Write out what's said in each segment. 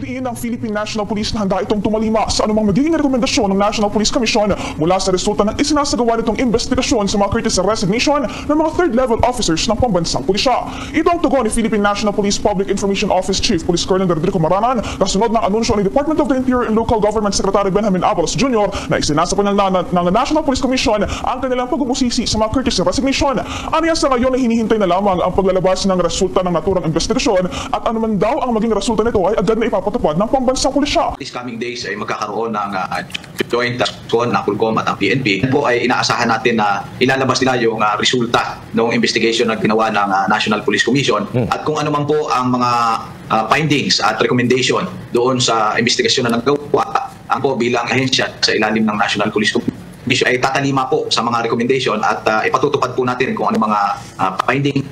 Diin ng Philippine National Police na handa itong tumalima sa anumang magiging rekomendasyon ng National Police Commission mula sa resulta ng isinasagawa nitong investigasyon sa mga courtesy resignation ng mga third-level officers ng pambansang pulisya. Ito ang tugon ni Philippine National Police Public Information Office Chief Police Colonel Rodrigo Maranan kasunod ng anunsyo ni Department of the Interior and Local Government Secretary Benjamin Avalos Jr. na isinasa pa ng, ng National Police Commission ang kanilang pag-ubusisi sa mga courtesy resignation. Yan sa ngayon ay hinihintay na lamang ang paglalabas ng resulta ng naturang investigasyon at anuman daw ang maging resulta nito ay agad na ipapatupad ng pambansang pulisya. These coming days ay magkakaroon ng uh, joint task force ng Pulcom at ang PNP. Po ay inaasahan natin na ilalabas nila yung uh, resulta ng investigation na ginawa ng uh, National Police Commission at kung ano man po ang mga uh, findings at recommendation doon sa investigasyon na nagawa ang po bilang ahensya sa ilalim ng National Police Commission ay tatalima po sa mga recommendation at uh, ipatutupad po natin kung ano mga uh, findings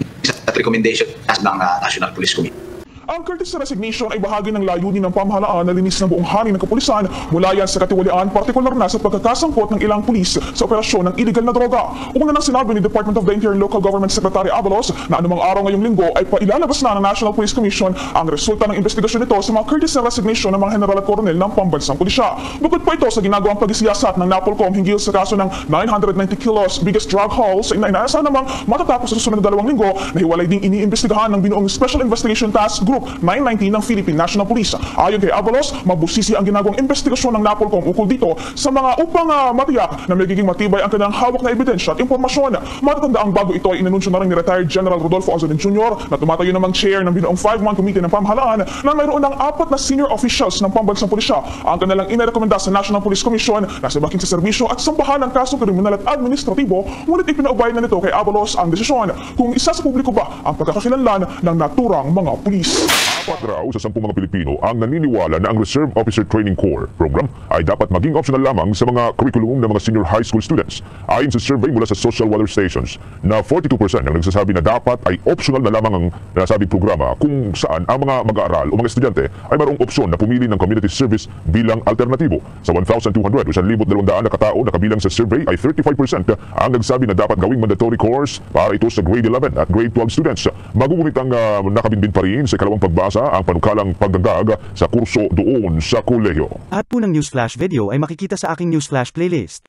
at recommendation ng uh, National Police Commission. Ang courtesy resignation ay bahagi ng layunin ng pamahalaan na linis ng buong hanin ng kapulisan mula yan sa katiwalian partikular na sa pagkakasangkot ng ilang pulis sa operasyon ng illegal na droga. Una nang sinabi ni Department of the Interior and Local Government Secretary Avalos na anumang araw ngayong linggo ay pailalabas na ng National Police Commission ang resulta ng investigasyon nito sa mga courtesy resignation ng mga general at ng pambansang pulisya. Bukod pa ito sa ginagawang pagisiyasat ng Napolcom hinggil sa kaso ng 990 kilos biggest drug hauls na inaasahan namang matatapos sa susunod na dalawang linggo na hiwalay ding iniimbestigahan ng binuong Special Investigation Task Group 919 ng Philippine National Police. Ayon kay Avalos, mabusisi ang ginagawang investigasyon ng Napolcom ukol dito sa mga upang uh, matiyak na magiging matibay ang kanilang hawak na ebidensya at impormasyon. Matatanda ang bago ito ay inanunsyo na rin ni retired General Rodolfo Azorin Jr. na tumatayo namang chair ng binuong 5-1 Committee ng Pamahalaan na mayroon ng apat na senior officials ng pambansang pulisya ang kanilang inarekomenda sa National Police Commission na sabakin sa serbisyo at sampahan ng kaso kriminal at administratibo ngunit ipinaubay na nito kay Avalos ang desisyon kung isa sa publiko ba ang pagkakakilanlan ng naturang mga pulis. Apat raw sa sampung mga Pilipino ang naniniwala na ang Reserve Officer Training Corps program ay dapat maging optional lamang sa mga curriculum ng mga senior high school students. Ayon sa survey mula sa social weather stations na 42% ang nagsasabi na dapat ay optional na lamang ang nasabing programa kung saan ang mga mag-aaral o mga estudyante ay mayroong opsyon na pumili ng community service bilang alternatibo. Sa 1,200 o 1,200 na katao na kabilang sa survey ay 35% ang nagsabi na dapat gawing mandatory course para ito sa grade 11 at grade 12 students. Magugunit ang uh, nakabinbin pa rin sa ikalawang pagbasa ang panukalang pagdagdag sa kurso doon sa kolehiyo. Lahat po ng Newsflash video ay makikita sa aking Newsflash playlist.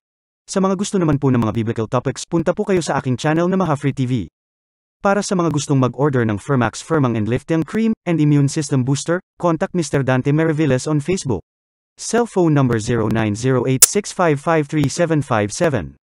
Sa mga gusto naman po ng mga biblical topics, punta po kayo sa aking channel na Maha Free TV. Para sa mga gustong mag-order ng Fermax Firmang and Lifting Cream and Immune System Booster, contact Mr. Dante Meraviles on Facebook. Cell phone number 090865537757.